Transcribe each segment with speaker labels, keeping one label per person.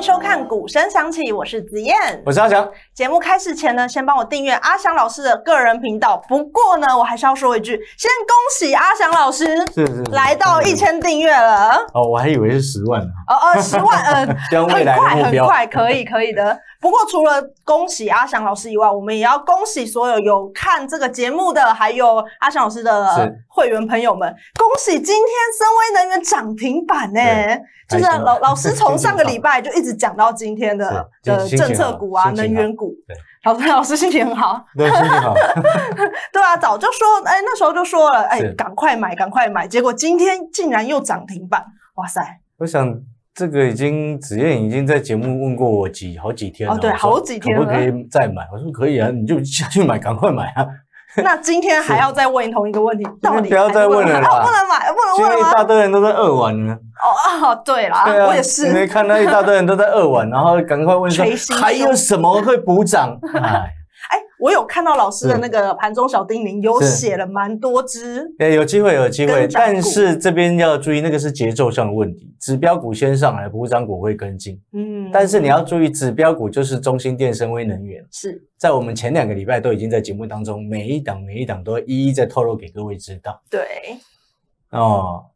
Speaker 1: 迎收看《鼓声响起》，我是子燕。
Speaker 2: 我是阿翔。
Speaker 1: 节目开始前呢，先帮我订阅阿翔老师的个人频道。不过呢，我还是要说一句，先恭喜阿翔老师
Speaker 2: 是是是
Speaker 1: 来到一千订阅了。
Speaker 2: 哦，我还以为是十万呢。
Speaker 1: 哦呃，十万呃，很快很快，可以可以的。不过除了恭喜阿翔老师以外，我们也要恭喜所有有看这个节目的，还有阿翔老师的
Speaker 2: 是
Speaker 1: 会员朋友们。恭喜今天森威能源涨停板呢、就是老老师 从上个礼拜就一直讲到今天的
Speaker 2: 是
Speaker 1: 的政策股啊、能源股
Speaker 2: 对。
Speaker 1: 老师老师心情很好，
Speaker 2: 对，心情好。
Speaker 1: 对啊，早就说，哎，那时候就说了，哎
Speaker 2: 是，
Speaker 1: 赶快买，赶快买。结果今天竟然又涨停板，哇塞！
Speaker 2: 我想这个已经子燕已经在节目问过我几好几天了。
Speaker 1: 哦对好几天了
Speaker 2: 可不可以再买？我说可以啊，你就下去买，赶快买啊！
Speaker 1: 那今天还要再问同一个问题，到底
Speaker 2: 不要再问了啦
Speaker 1: 哦，不能买，不能问了吗？
Speaker 2: 大堆人都在二玩呢。
Speaker 1: 哦啊，对啦，
Speaker 2: 对啊，
Speaker 1: 我也
Speaker 2: 你没
Speaker 1: 是。
Speaker 2: 看到一大堆人都在二玩，然后赶快问说 还有什么会补涨？哎，
Speaker 1: 哎，我有看到老师的那个盘中小叮咛，有
Speaker 2: 是
Speaker 1: 写了蛮多只。
Speaker 2: 哎，有机会，有机会，但是这边要注意，那个是节奏上的问题。指标股先上来，补涨股会跟进。
Speaker 1: 嗯，
Speaker 2: 但是你要注意，指标股就是中兴电、深威能源，
Speaker 1: 是
Speaker 2: 在我们前两个礼拜都已经在节目当中，每一档每一档都一一在透露给各位知道
Speaker 1: 对，
Speaker 2: 哦。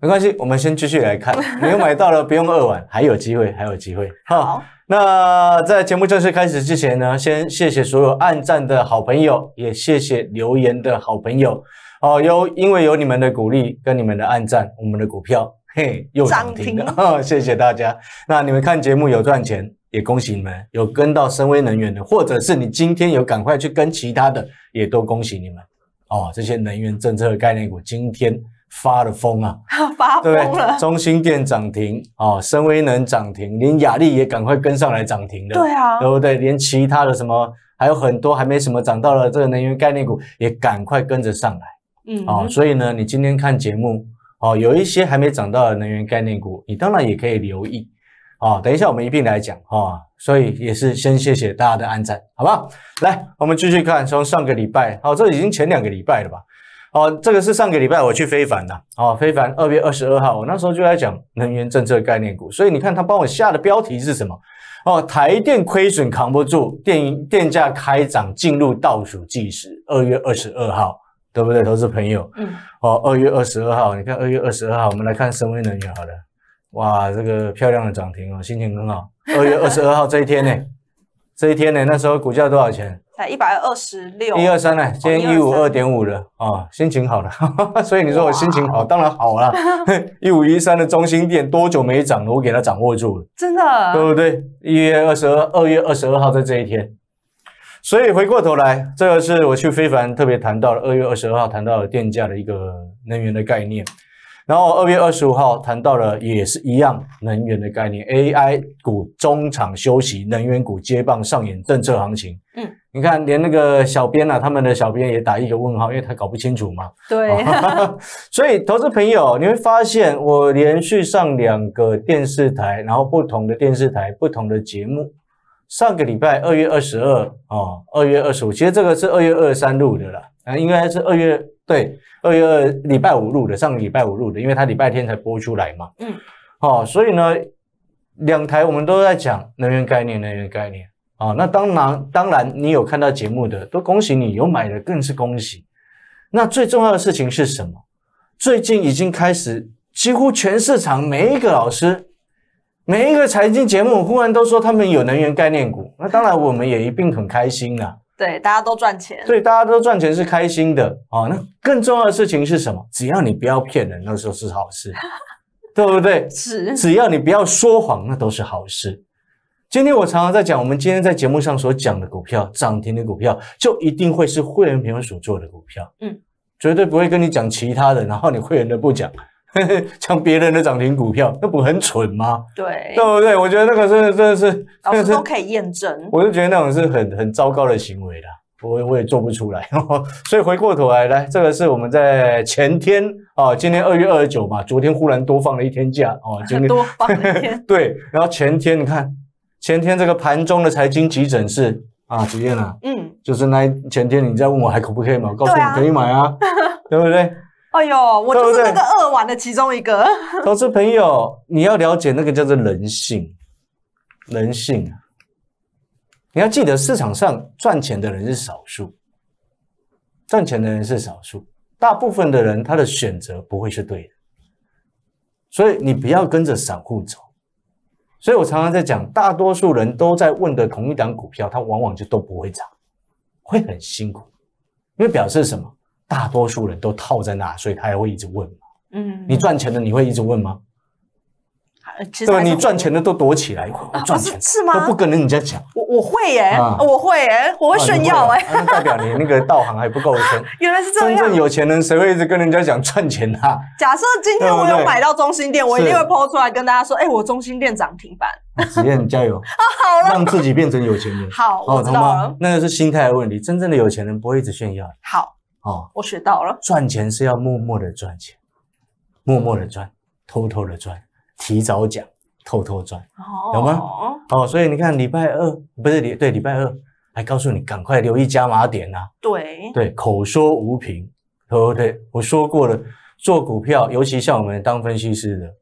Speaker 2: 没关系，我们先继续来看，没有买到了不用二晚，还有机会，还有机会。
Speaker 1: 好，
Speaker 2: 那在节目正式开始之前呢，先谢谢所有按赞的好朋友，也谢谢留言的好朋友。哦，有因为有你们的鼓励跟你们的暗赞，我们的股票嘿又涨停了，哦谢谢大家。那你们看节目有赚钱，也恭喜你们；有跟到深威能源的，或者是你今天有赶快去跟其他的，也都恭喜你们。哦，这些能源政策概念股今天发了疯啊！
Speaker 1: 发？疯了。
Speaker 2: 中心店涨停哦，深威能涨停，连雅力也赶快跟上来涨停了，
Speaker 1: 对啊，
Speaker 2: 对不对？连其他的什么还有很多还没什么涨到了这个能源概念股也赶快跟着上来
Speaker 1: 嗯，
Speaker 2: 哦。所以呢，你今天看节目哦，有一些还没涨到的能源概念股，你当然也可以留意哦。等一下我们一并来讲哦。所以也是先谢谢大家的按赞，好不好？来，我们继续看，从上个礼拜，哦，这已经前两个礼拜了吧？哦，这个是上个礼拜我去非凡的，哦，非凡二月二十二号，我那时候就在讲能源政策概念股，所以你看他帮我下的标题是什么？哦，台电亏损扛不住，电电价开涨进入倒数计时，二月二十二号，对不对，投资朋友？
Speaker 1: 嗯，
Speaker 2: 哦，二月二十二号，你看二月二十二号，我们来看深威能源好了，哇，这个漂亮的涨停哦，心情很好。二月二十二号这一天呢，这一天呢，那时候股价多少钱？
Speaker 1: 才一百二十六，
Speaker 2: 一二三呢，今天一五二点五了啊，心情好了，所以你说我心情好，当然好了。一五一三的中心店多久没涨了？我给它掌握住了，
Speaker 1: 真的，
Speaker 2: 对不对？一月二十二，二月二十二号在这一天，所以回过头来，这个是我去非凡特别谈到了二月二十二号谈到了电价的一个能源的概念。然后二月二十五号谈到了也是一样能源的概念，AI 股中场休息，能源股接棒上演政策行情。
Speaker 1: 嗯，
Speaker 2: 你看连那个小编啊，他们的小编也打一个问号，因为他搞不清楚嘛。
Speaker 1: 对，
Speaker 2: 所以投资朋友，你会发现我连续上两个电视台，然后不同的电视台不同的节目。上个礼拜二月二十二哦，二月二十五，其实这个是二月二十三录的啦，啊，应该是二月对二月二礼拜五录的，上个礼拜五录的，因为他礼拜天才播出来嘛。
Speaker 1: 嗯，
Speaker 2: 哦，所以呢，两台我们都在讲能源概念，能源概念。啊、那当然，当然你有看到节目的，都恭喜你，有买的更是恭喜。那最重要的事情是什么？最近已经开始，几乎全市场每一个老师，每一个财经节目，忽然都说他们有能源概念股。那当然，我们也一并很开心啊。
Speaker 1: 对，大家都赚钱，
Speaker 2: 对大家都赚钱是开心的啊、那更重要的事情是什么？只要你不要骗人，那时候是好事，对不对？
Speaker 1: 是，
Speaker 2: 只要你不要说谎，那都是好事。今天我常常在讲，我们今天在节目上所讲的股票，涨停的股票，就一定会是会员朋友所做的股票，
Speaker 1: 嗯，
Speaker 2: 绝对不会跟你讲其他的，然后你会员的不讲，讲别人的涨停股票，那不很蠢吗？
Speaker 1: 对
Speaker 2: 对，不对？我觉得那个是真的真的是
Speaker 1: 师都可以验证，
Speaker 2: 我就觉得那种是很很糟糕的行为啦，我我也做不出来。所以回过头来，来这个是我们在前天啊，今天二月二十九嘛，昨天忽然多放了一天假哦，今天
Speaker 1: 多放了一天，
Speaker 2: 对，然后前天你看，前天这个盘中的财经急诊室啊，子燕啊，
Speaker 1: 嗯，
Speaker 2: 就是那前天你在问我还可不可以买，我告诉你可以买啊，对不对？
Speaker 1: 哎呦，我就是那个二玩的其中一个，
Speaker 2: 投资朋友，你要了解那个叫做人性。人性啊，你要记得市场上赚钱的人是少数，赚钱的人是少数，大部分的人他的选择不会是对的，所以你不要跟着散户走。所以我常常在讲，大多数人都在问的同一档股票，它往往就都不会涨，会很辛苦，因为表示什么？大多数人都套在那，所以他还会一直问嘛。
Speaker 1: 嗯，
Speaker 2: 你赚钱了你会一直问吗？对吧？你赚钱的都躲起来，我赚钱
Speaker 1: 啊是是吗
Speaker 2: 都不跟人家讲，
Speaker 1: 我我会耶、
Speaker 2: 啊
Speaker 1: 我会耶、我会
Speaker 2: 啊
Speaker 1: 炫耀哎、
Speaker 2: 那代表你 那个道行还不够深。
Speaker 1: 原来是这样
Speaker 2: 真正。有钱人谁会一直跟人家讲赚钱啊？
Speaker 1: 假设今天我有买到中心店，我一定
Speaker 2: 是
Speaker 1: 会抛出来跟大家说，哎、我中心店涨停板。
Speaker 2: 子燕加油，
Speaker 1: 好了，
Speaker 2: 让自己变成有钱人。
Speaker 1: 好，我知
Speaker 2: 懂
Speaker 1: 了。？
Speaker 2: 那个是心态的问题。真正的有钱人不会一直炫耀
Speaker 1: 好，
Speaker 2: 哦。
Speaker 1: 我学到了。
Speaker 2: 赚钱是要默默的赚钱，默默的赚，偷偷的赚，提早讲，偷偷赚。
Speaker 1: 哦，
Speaker 2: 有吗哦，所以你看礼拜二不是礼对礼拜二还告诉你赶快留意加码点啊，
Speaker 1: 对，
Speaker 2: 对，口说无凭，对不对？我说过了，做股票，尤其像我们当分析师的，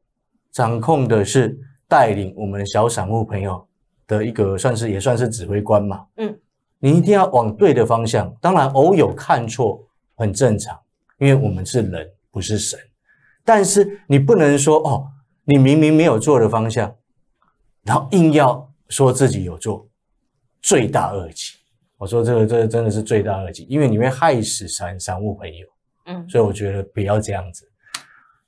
Speaker 2: 掌控的是带领我们小散户朋友的一个算是也算是指挥官嘛。
Speaker 1: 嗯，
Speaker 2: 你一定要往对的方向，当然偶有看错很正常，因为我们是人，不是神。但是你不能说哦，你明明没有做的方向，然后硬要说自己有做，罪大恶极。我说这个这个真的是罪大恶极，因为你会害死散散户朋友，
Speaker 1: 嗯，
Speaker 2: 所以我觉得不要这样子。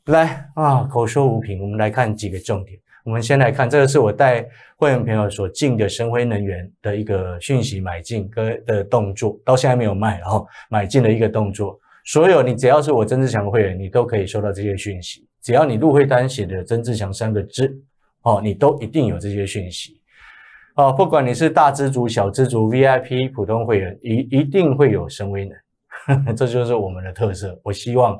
Speaker 2: 来啊，口说无凭，我们来看几个重点。我们先来看，这个是我带会员朋友所进的深辉能源的一个讯息买进跟的动作，到现在没有卖，然后买进的一个动作。所有你只要是我曾志强的会员，你都可以收到这些讯息。只要你入会单写的曾志强三个字，哦，你都一定有这些讯息。哦，不管你是大资族、小资族、VIP、普通会员，一一定会有神威能，这就是我们的特色。我希望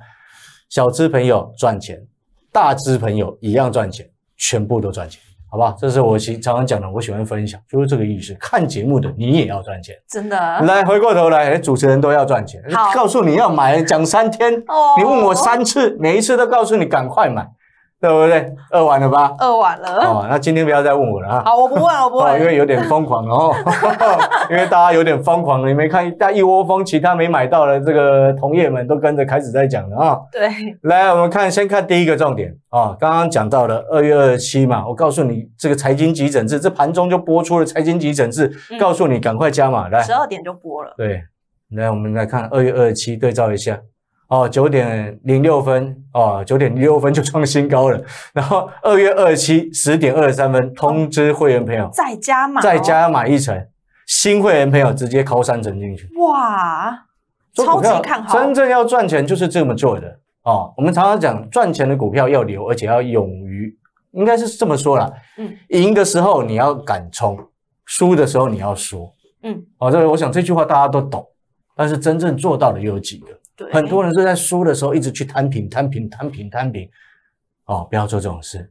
Speaker 2: 小资朋友赚钱，大资朋友一样赚钱，全部都赚钱，好不好？这是我喜常常讲的，我喜欢分享，就是这个意思。看节目的你也要赚钱。
Speaker 1: 真的。
Speaker 2: 来，回过头来，哎主持人都要赚钱，告诉你要买，讲三天，
Speaker 1: 哦
Speaker 2: 你问我三次，每一次都告诉你赶快买，对不对？饿完了吧？
Speaker 1: 饿完了。
Speaker 2: 哦，那今天不要再问我了啊。
Speaker 1: 好，我不问，我不
Speaker 2: 哦，因
Speaker 1: 问。
Speaker 2: 为有点疯狂哦，因为大家有点疯狂了，你没看大一窝蜂，其他没买到的这个同业们都跟着开始在讲了啊。
Speaker 1: 对，
Speaker 2: 来，我们看，先看第一个重点啊，刚刚讲到了二月二十七嘛，我告诉你这个财经急诊室，这盘中就播出了财经急诊室，
Speaker 1: 嗯
Speaker 2: 告诉你赶快加码来
Speaker 1: 十。二点就播了。
Speaker 2: 对，来我们来看二月二十七对照一下。哦，九点零六分哦，九点零六分就创新高了。然后二月二十七十点二十三分通知会员朋友，
Speaker 1: 再加码、哦，
Speaker 2: 再加买一层，新会员朋友直接扣三层进去。
Speaker 1: 哇，超级看好。
Speaker 2: 真正要赚钱就是这么做的哦。我们常常讲，赚钱的股票要留，而且要勇于，应该是这么说啦。
Speaker 1: 嗯，
Speaker 2: 赢的时候你要敢冲，输的时候你要说。
Speaker 1: 嗯，
Speaker 2: 哦，这个我想这句话大家都懂，但是真正做到的又有几个？
Speaker 1: 对，
Speaker 2: 很多人是在输的时候一直去摊平、摊平、摊平、摊平。哦，不要做这种事。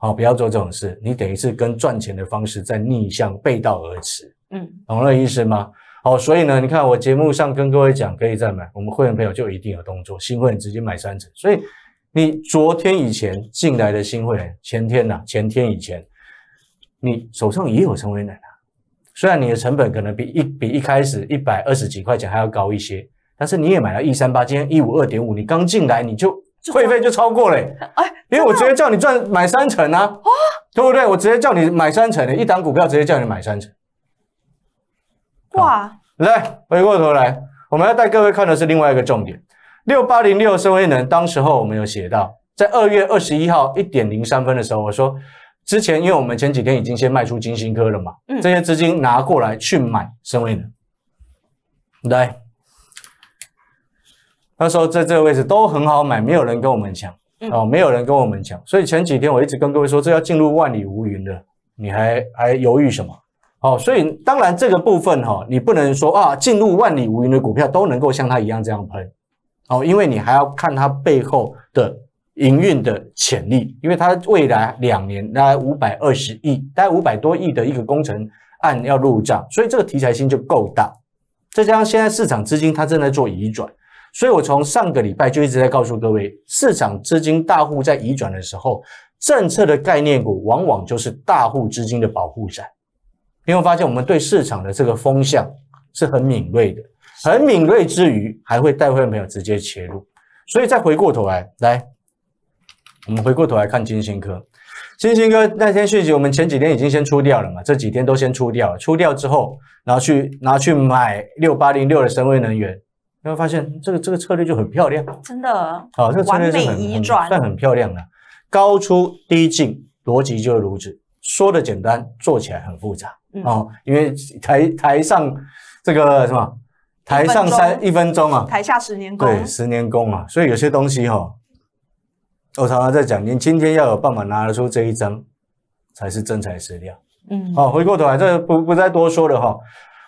Speaker 2: 哦，不要做这种事，你等于是跟赚钱的方式在逆向背道而驰。
Speaker 1: 嗯，
Speaker 2: 懂了意思吗？好，所以呢，你看我节目上跟各位讲，可以再买，我们会员朋友就一定有动作，新会员直接买三成。所以你昨天以前进来的新会员，前天呐、前天以前，你手上也有成为奶奶，虽然你的成本可能比一比一开始一百二十几块钱还要高一些，但是你也买了一三八，今天一五二点五，你刚进来你就
Speaker 1: 就
Speaker 2: 会费就超过了、
Speaker 1: 哎，
Speaker 2: 因为我直接叫你赚买三成啊，对不对？我直接叫你买三成的，一档股票直接叫你买三成。
Speaker 1: 哇，
Speaker 2: 来，回过头来，我们要带各位看的是另外一个重点。六八零六升威能，当时候我们有写到，在二月二十一号一点零三分的时候，我说之前因为我们前几天已经先卖出金星科了嘛，
Speaker 1: 嗯
Speaker 2: 这些资金拿过来去买升威能。来，那时候在这个位置都很好买，没有人跟我们抢
Speaker 1: 嗯
Speaker 2: 哦，没有人跟我们抢，所以前几天我一直跟各位说，这要进入万里无云的，你还还犹豫什么？哦，所以当然这个部分哈、你不能说啊，进入万里无云的股票都能够像它一样这样喷，哦，因为你还要看它背后的营运的潜力，因为它未来两年大概五百二十亿，大概五百多亿的一个工程案要入账，所以这个题材性就够大。再加上现在市场资金它正在做移转，所以我从上个礼拜就一直在告诉各位，市场资金大户在移转的时候，政策的概念股往往就是大户资金的保护伞。你会发现，我们对市场的这个风向是很敏锐的，很敏锐之余，还会带会员朋友直接切入。所以再回过头来，来，我们回过头来看金星科。金星科那天讯息，我们前几天已经先出掉了嘛，这几天都先出掉了。出掉之后，然后去拿去买六八零六的深威能源，你会发现这个这个策略就很漂亮。
Speaker 1: 真的，
Speaker 2: 好，这个策略是
Speaker 1: 完美
Speaker 2: 很很
Speaker 1: 移转。
Speaker 2: 算很漂亮的，高出低进，逻辑就是如此。说的简单，做起来很复杂。
Speaker 1: 嗯。
Speaker 2: 哦。因为台台上这个什么，台上三一分钟。啊，
Speaker 1: 台下十年功，
Speaker 2: 对，十年功啊，所以有些东西哈、哦，我常常在讲，你今天要有办法拿得出这一张，才是真材实料。
Speaker 1: 嗯，
Speaker 2: 好、回过头来，这不不再多说了哈、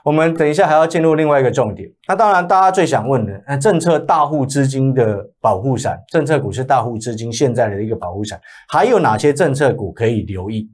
Speaker 2: 我们等一下还要进入另外一个重点。那当然，大家最想问的，那政策大户资金的保护伞，政策股是大户资金现在的一个保护伞，还有哪些政策股可以留意？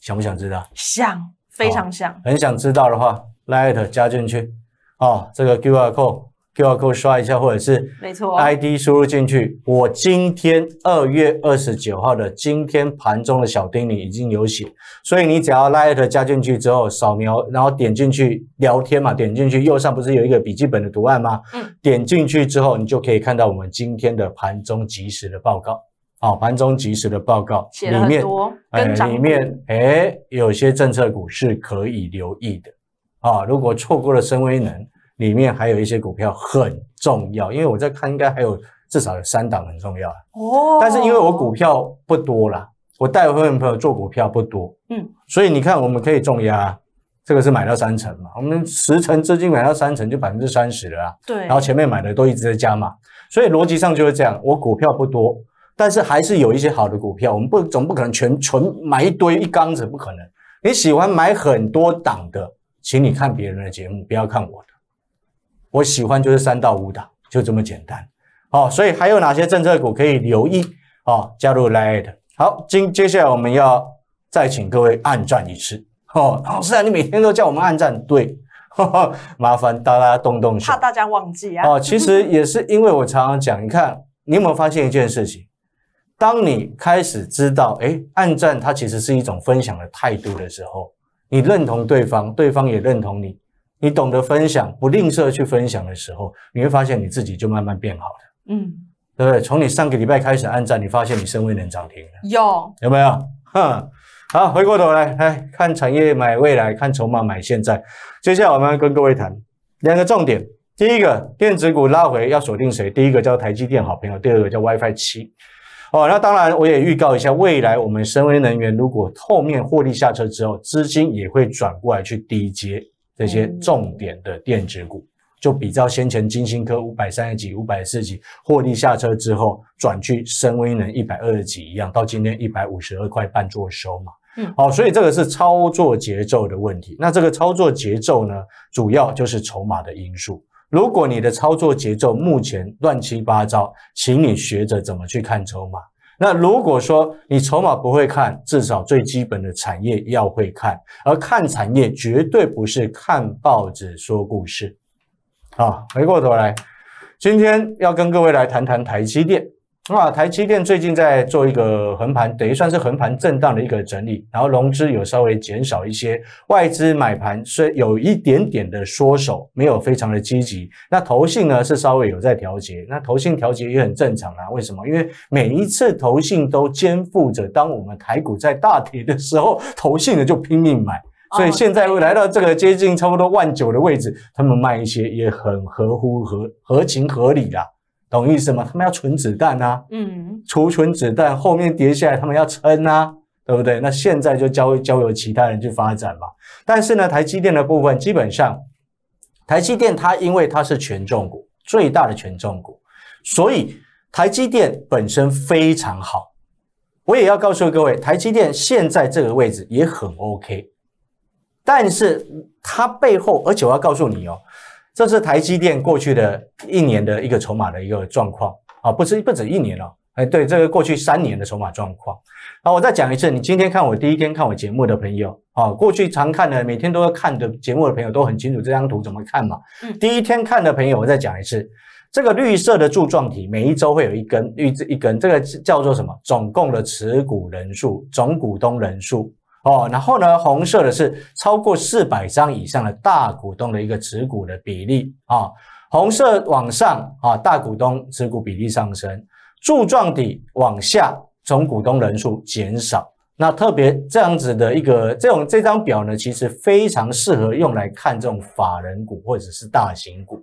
Speaker 2: 想不想知道？
Speaker 1: 想，非常想，
Speaker 2: 很想知道的话，Light 加进去哦，这个 QR code QR code 刷一下，或者是
Speaker 1: 没错
Speaker 2: ，ID 输入进去。我今天二月二十九号的今天盘中的小叮咛已经有写，所以你只要 Light 加进去之后，扫描，然后点进去聊天嘛，点进去右上不是有一个笔记本的图案吗？
Speaker 1: 嗯，
Speaker 2: 点进去之后，你就可以看到我们今天的盘中即时的报告。好、盘中即时的报告
Speaker 1: 写了很多跟
Speaker 2: 里面哎，有些政策股是可以留意的啊。如果错过了深威能，里面还有一些股票很重要，因为我在看，应该还有至少有三档很重要。
Speaker 1: 哦，
Speaker 2: 但是因为我股票不多啦，我带会员朋友做股票不多，
Speaker 1: 嗯，
Speaker 2: 所以你看我们可以重压，这个是买到三成嘛，我们十成资金买到三成就百分之三十了啊。
Speaker 1: 对，
Speaker 2: 然后前面买的都一直在加码，所以逻辑上就是这样。我股票不多，但是还是有一些好的股票，我们不总不可能全纯买一堆一缸子，不可能。你喜欢买很多档的，请你看别人的节目，不要看我的。我喜欢就是三到五档，就这么简单。哦，所以还有哪些政策股可以留意？哦，加入 Lite。好，今接下来我们要再请各位按赞一次。哦，老师啊，你每天都叫我们按赞，对，麻烦大家动动手
Speaker 1: 怕。大家忘记啊，
Speaker 2: 哦，其实也是因为我常常讲，你看，你有没有发现一件事情？当你开始知道，哎，按赞它其实是一种分享的态度的时候，你认同对方，对方也认同你，你懂得分享，不吝啬去分享的时候，你会发现你自己就慢慢变好了，
Speaker 1: 嗯，
Speaker 2: 对不对？从你上个礼拜开始按赞，你发现你身位能涨停了，
Speaker 1: 有，
Speaker 2: 有没有？哼，好，回过头来，来看产业买未来，看筹码买现在。接下来我们要跟各位谈两个重点。第一个，电子股拉回要锁定谁？第一个叫台积电好朋友，第二个叫 WiFi 七。哦，那当然我也预告一下，未来我们深威能源如果后面获利下车之后，资金也会转过来去低接这些重点的电子股。就比照先前金星科五百三十几、五百四十几获利下车之后，转去深威能一百二十几一样，到今天一百五十二块半做收嘛。
Speaker 1: 嗯
Speaker 2: 好、所以这个是操作节奏的问题。那这个操作节奏呢，主要就是筹码的因素。如果你的操作节奏目前乱七八糟，请你学着怎么去看筹码。那如果说你筹码不会看，至少最基本的产业要会看，而看产业绝对不是看报纸说故事。好，回过头来，今天要跟各位来谈谈台积电。啊，台积电最近在做一个横盘，等于算是横盘震荡的一个整理，然后融资有稍微减少一些，外资买盘虽有一点点的缩手，没有非常的积极。那投信呢是稍微有在调节，那投信调节也很正常啦。为什么？因为每一次投信都肩负着，当我们台股在大跌的时候，投信的就拼命买。所以
Speaker 1: 哦
Speaker 2: 现在
Speaker 1: 对
Speaker 2: 来到这个接近差不多万九的位置，他们卖一些也很合乎合合情合理啦，懂意思吗？他们要存子弹啊，
Speaker 1: 嗯，
Speaker 2: 储存子弹，后面跌下来他们要撑啊，对不对？那现在就交交由其他人去发展嘛。但是呢，台积电的部分基本上，台积电它因为它是权重股，最大的权重股，所以台积电本身非常好。我也要告诉各位，台积电现在这个位置也很 OK，但是它背后，而且我要告诉你哦，这是台积电过去的一年的一个筹码的一个状况啊，不是不止一年了、哎，对，这个过去三年的筹码状况。好，我再讲一次，你今天看我第一天看我节目的朋友，啊，过去常看的，每天都要看的节目的朋友都很清楚这张图怎么看嘛。
Speaker 1: 嗯
Speaker 2: 第一天看的朋友，我再讲一次，这个绿色的柱状体每一周会有一根，绿一根，这个叫做什么？总共的持股人数，总股东人数哦。然后呢，红色的是超过四百张以上的大股东的一个持股的比例啊。红色往上啊，大股东持股比例上升；柱状体往下，总股东人数减少。那特别这样子的一个这种这张表呢，其实非常适合用来看这种法人股或者是大型股。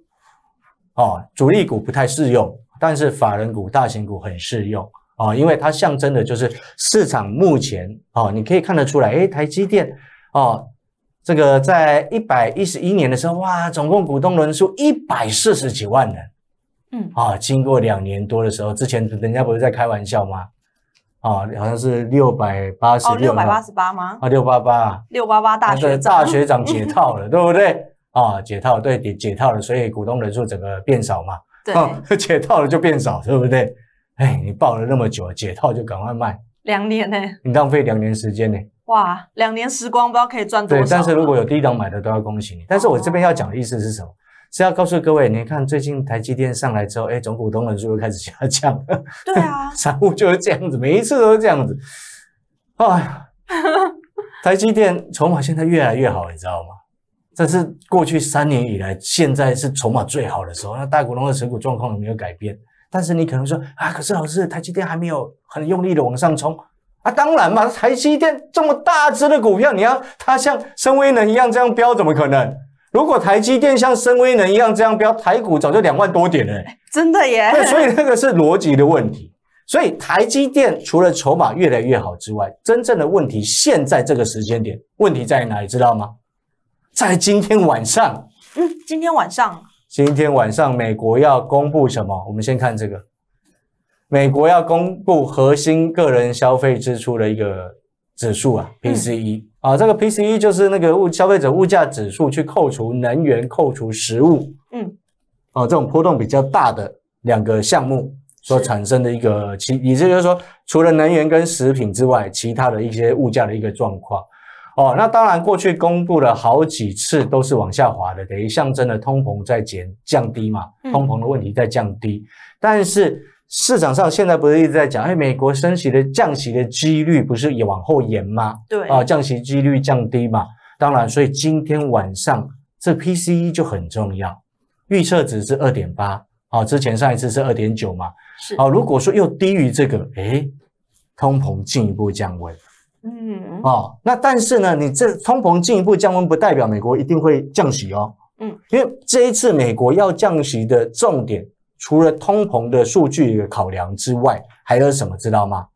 Speaker 2: 哦，主力股不太适用，但是法人股、大型股很适用啊，因为它象征的就是市场目前哦，你可以看得出来，诶，台积电哦，这个在一百一十一年的时候，哇，总共股东人数一百四十几万人，嗯，啊，经过两年多的时候，之前人家不是在开玩笑吗？啊，好像是六百八十六，
Speaker 1: 六百八十八吗？
Speaker 2: 啊，六八八，
Speaker 1: 六八八大学
Speaker 2: 大学长 解套了，对不对？啊，解套对解解套了，所以股东人数整个变少嘛。
Speaker 1: 对，
Speaker 2: 解套了就变少，对不对？哎，你抱了那么久，解套就赶快卖。
Speaker 1: 两年呢？
Speaker 2: 你浪费两年时间呢？
Speaker 1: 哇，两年时光不知道可以赚多少。
Speaker 2: 对，但是如果有低档买的，都要恭喜你。但是我这边要讲的意思是什么？是要告诉各位，你看最近台积电上来之后，哎，总股东人数又开始下降了。
Speaker 1: 对啊，
Speaker 2: 散户就是这样子，每一次都是这样子。哎呀，台积电筹码现在越来越好，你知道吗？这是过去三年以来，现在是筹码最好的时候。那大股东的持股状况有没有改变？但是你可能说啊，可是老师，台积电还没有很用力的往上冲啊。当然嘛，台积电这么大只的股票，你要它像深威能一样这样飙，怎么可能？如果台积电像深威能一样这样飙，台股早就两万多点了。
Speaker 1: 真的耶。
Speaker 2: 对，所以那个是逻辑的问题。所以台积电除了筹码越来越好之外，真正的问题现在这个时间点，问题在哪里？知道吗？在今天晚上，
Speaker 1: 嗯，今天晚上，
Speaker 2: 今天晚上，美国要公布什么？我们先看这个，美国要公布核心个人消费支出的一个指数啊，PCE 啊，这个 PCE 就是那个物消费者物价指数，去扣除能源、扣除食物，嗯，哦，这种波动比较大的两个项目所产生的一个其，也就是说，除了能源跟食品之外，其他的一些物价的一个状况。哦，那当然，过去公布了好几次都是往下滑的，等于象征了通膨在减降低嘛，通膨的问题在降低。但是市场上现在不是一直在讲，哎，美国升息的降息的几率不是也往后延吗？
Speaker 1: 对，
Speaker 2: 啊，降息几率降低嘛。当然，所以今天晚上这 PCE 就很重要，预测值是二点八，啊，之前上一次是二点九嘛，
Speaker 1: 是，
Speaker 2: 啊，如果说又低于这个，哎，通膨进一步降温。嗯哦，那但是呢，你这通膨进一步降温，不代表美国一定会降息哦。嗯，因为这一次美国要降息的重点，除了通膨的数据的考量之外，还有什么知道吗？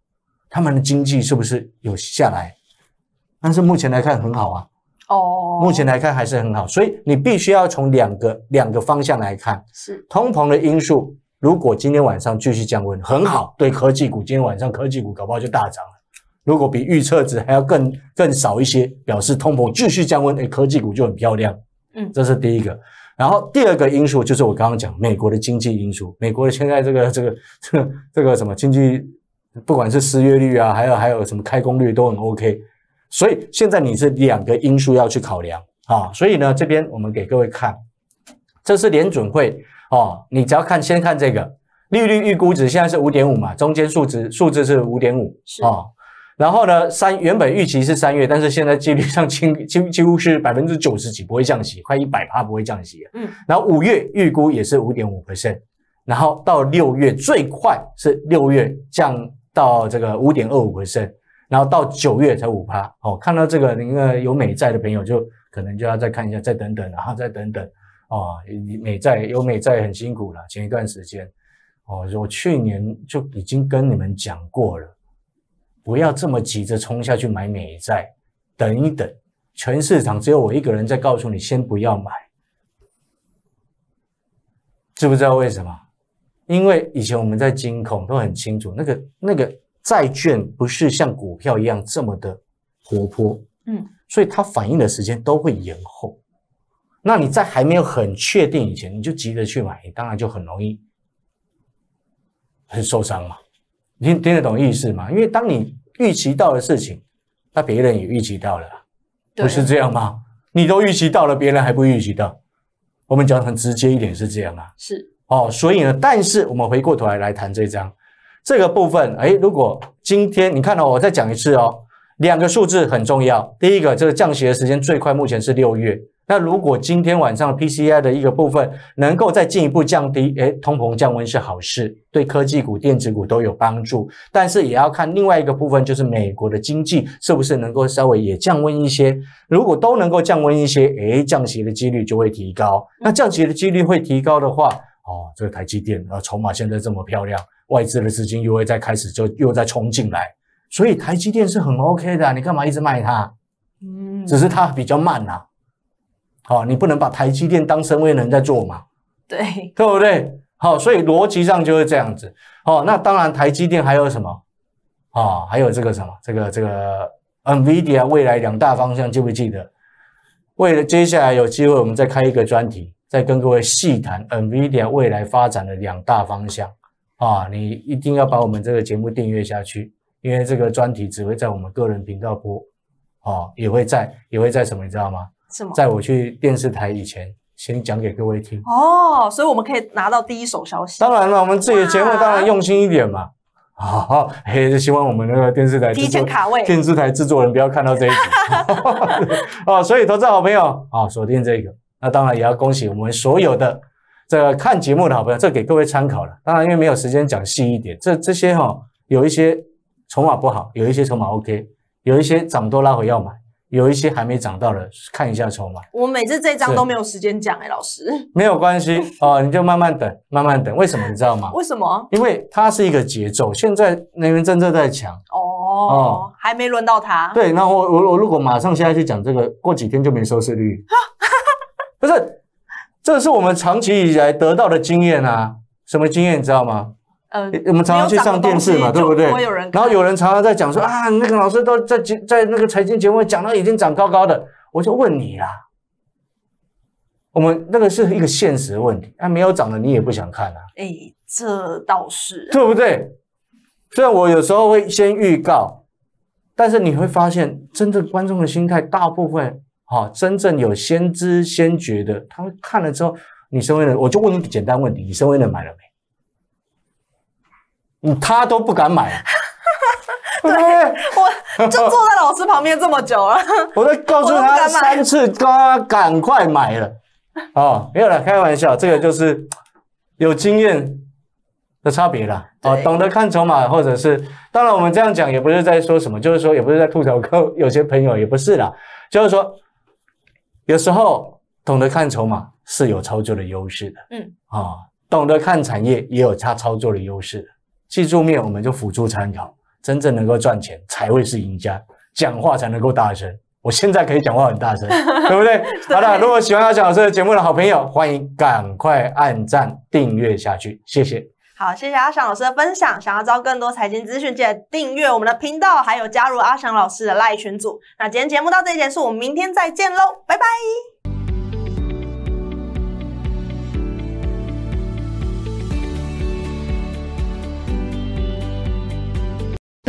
Speaker 2: 他们的经济是不是有下来？但是目前来看很好啊。哦，目前来看还是很好，所以你必须要从两个两个方向来看。
Speaker 1: 是
Speaker 2: 通膨的因素，如果今天晚上继续降温，很好，对科技股，今天晚上科技股搞不好就大涨了。如果比预测值还要更更少一些，表示通膨继续降温，哎，科技股就很漂亮。嗯，这是第一个。然后第二个因素就是我刚刚讲美国的经济因素，美国的现在这个这个这个这个什么经济，不管是失业率啊，还有还有什么开工率都很 OK。所以现在你是两个因素要去考量啊。所以呢，这边我们给各位看，这是联准会哦，你只要看先看这个利率预估值，现在是五点五嘛，中间数值数字是五点五啊。然后呢，三原本预期是三月，但是现在几率上 几几几乎是百分之九十几不会降息，快一百趴不会降息嗯。然后五月预估也是五点五 percent，然后到六月最快是六月降到这个五点二五 percent，然后到九月才五趴。哦，看到这个，那个有美债的朋友就可能就要再看一下，再等等，然 后再等等。哦，美债有美债很辛苦了，前一段时间，哦，我去年就已经跟你们讲过了。不要这么急着冲下去买美债，等一等，全市场只有我一个人在告诉你，先不要买，知不知道为什么？因为以前我们在金控都很清楚，那个那个债券不是像股票一样这么的活泼，嗯，所以它反应的时间都会延后。那你在还没有很确定以前，你就急着去买，当然就很容易很受伤嘛。听听得懂意思吗？因为当你预期到的事情，那别人也预期到了，不是这样吗？你都预期到了，别人还不预期到。我们讲很直接一点是这样啊。
Speaker 1: 是
Speaker 2: 哦，所以呢，但是我们回过头来来谈这张这个部分，哎，如果今天你看到我再讲一次哦，两个数字很重要。第一个，这个降息的时间最快，目前是六月。那如果今天晚上 PCI 的一个部分能够再进一步降低，哎，通膨降温是好事，对科技股、电子股都有帮助。但是也要看另外一个部分，就是美国的经济是不是能够稍微也降温一些。如果都能够降温一些，哎，降息的几率就会提高。那降息的几率会提高的话，哦，这个台积电啊，筹码现在这么漂亮，外资的资金又会再开始就又再冲进来，所以台积电是很 OK 的。你干嘛一直卖它？嗯，只是它比较慢呐。好，你不能把台积电当深威能在做嘛？
Speaker 1: 对，
Speaker 2: 对不对？好，所以逻辑上就是这样子。好，那当然台积电还有什么？啊，还有这个什么？这个这个 NVIDIA 未来两大方向记不记得？为了接下来有机会，我们再开一个专题，再跟各位细谈 NVIDIA 未来发展的两大方向。啊，你一定要把我们这个节目订阅下去，因为这个专题只会在我们个人频道播，啊，也会在也会在什么？你知道吗？在我去电视台以前，先讲给各位听
Speaker 1: 哦，所以我们可以拿到第一手消息。
Speaker 2: 当然了，我们自己的节目当然用心一点嘛。好，嘿，就希望我们那个电视台
Speaker 1: 提前卡位，
Speaker 2: 电视台制作人不要看到这一集 哦。所以，投资好朋友啊，锁定这个。那当然也要恭喜我们所有的这个看节目的好朋友，这给各位参考了。当然，因为没有时间讲细一点，这这些哈，有一些筹码不好，有一些筹码 OK，有一些涨多拉回要买。有一些还没涨到的，看一下筹码。
Speaker 1: 我每次这张都没有时间讲哎，老师。
Speaker 2: 没有关系哦，你就慢慢等，慢慢等。为什么你知道吗？
Speaker 1: 为什么？
Speaker 2: 因为它是一个节奏。现在能源政策在强
Speaker 1: 哦，还没轮到它。
Speaker 2: 对，那我我我如果马上现在去讲这个，过几天就没收视率。不是，这是我们长期以来得到的经验啊。什么经验？你知道吗？呃，我们常常去上电视嘛，对不对？然后有人常常在讲说啊，那个老师都在在那个财经节目讲到已经涨高高的，我就问你啦，我们那个是一个现实问题，啊，没有涨的你也不想看啊。
Speaker 1: 哎，这倒是，
Speaker 2: 对不对？虽然我有时候会先预告，但是你会发现，真正观众的心态，大部分哈，真正有先知先觉的，他们看了之后，你身为人，我就问你简单问题，你身为人买了没？他都不敢买，
Speaker 1: 对，我就坐在老师旁边这么久了，
Speaker 2: 我都告诉他三次，叫他赶快买了。哦，没有了，开玩笑，这个就是有经验的差别了。哦，懂得看筹码，或者是，当然我们这样讲也不是在说什么，就是说也不是在吐槽跟 有些朋友也不是啦，就是说有时候懂得看筹码是有操作的优势的。嗯，啊，懂得看产业也有他操作的优势。技术面我们就辅助参考，真正能够赚钱才会是赢家，讲话才能够大声。我现在可以讲话很大声，对不对？好了，如果喜欢阿翔老师的节目的好朋友，欢迎赶快按赞订阅下去，谢谢。
Speaker 1: 好，谢谢阿翔老师的分享。想要知道更多财经资讯，记得订阅我们的频道，还有加入阿翔老师的赖群组。那今天节目到这里结束，我们明天再见喽，拜拜。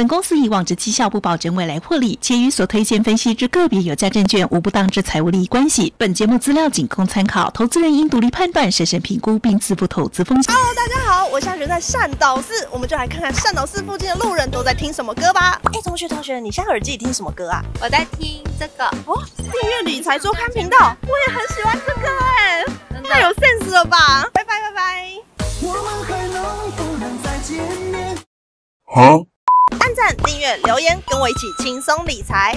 Speaker 3: 公司以往之绩效不保证未来获利，且与所推荐分析之个别有价证券无不当之财务利益关系。本节目资料仅供参考，投资人应独立判断、审慎评估并自负投资风险。
Speaker 1: Hello，大家好，我现在人在善导寺，我们就来看看善导寺附近的路人都在听什么歌吧。哎，同学，同学，你现在耳机里听什么歌啊？
Speaker 4: 我在听这个哦，
Speaker 1: 订阅理财周刊频道，我也很喜欢这个，哎，太有 sense 了吧！拜拜拜拜。我们还能不能再见面？好。按赞订阅留言跟我一起轻松理财。